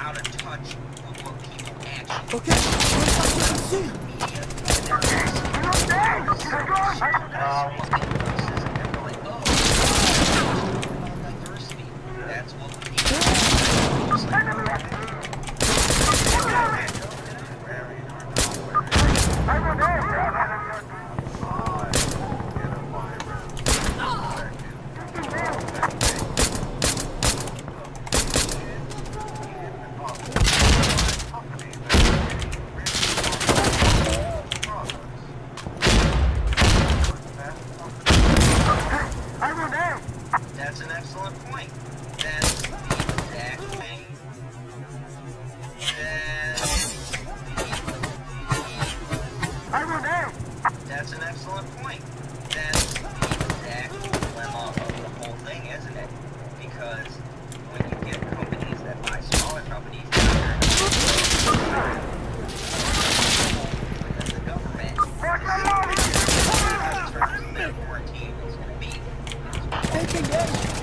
out of touch with what people actually Okay, I see him. media and their access to diversity. That's what the people That's an excellent point. That's the exact thing. That's an excellent point. can get it.